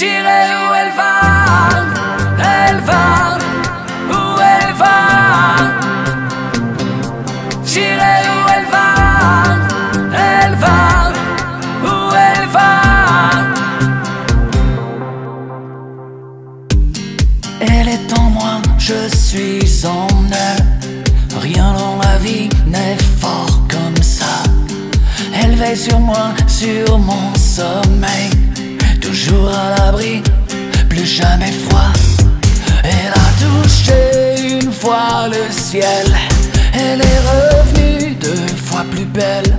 J'irai où elle va, elle va, où elle va. J'irai où elle va, elle va, où elle va. Elle est en moi, je suis en elle. Rien dans la vie n'est fort comme ça. Elle veille sur moi, sur mon sommeil. Toujours à plus jamais froid. Elle a touché une fois le ciel. Elle est revenue deux fois plus belle.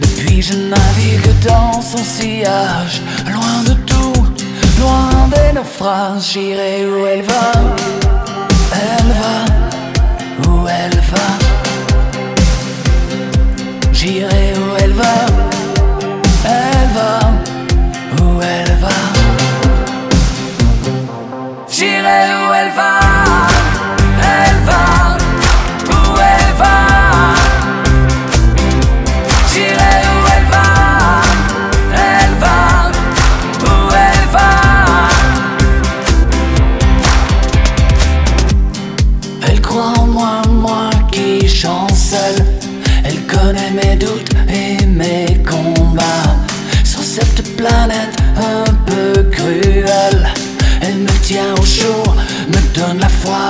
Depuis je navigue dans son sillage, loin de tout, loin des naufrages. J'irai où elle va, elle va, où elle va. J'irai mes doutes et mes combats. Sur cette planète un peu cruelle, elle me tient au chaud, donne la foi.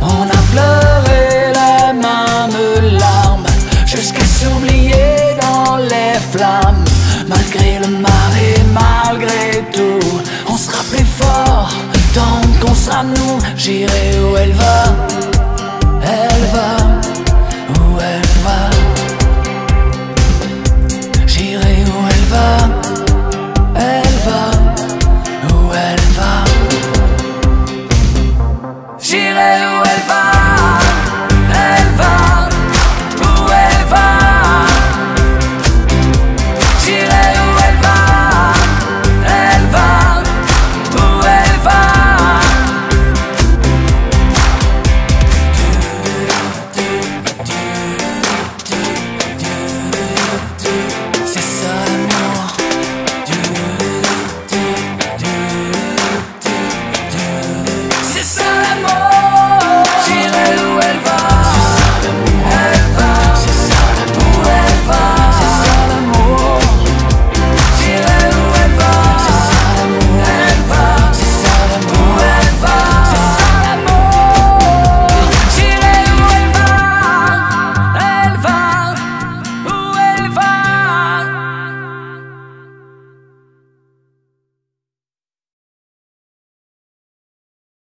On a pleuré les mêmes larmes jusqu'à s'oublier dans les flammes. Malgré le mal et malgré tout, on sera plus fort tant qu'on sera nous. J'irai où elle va, elle va.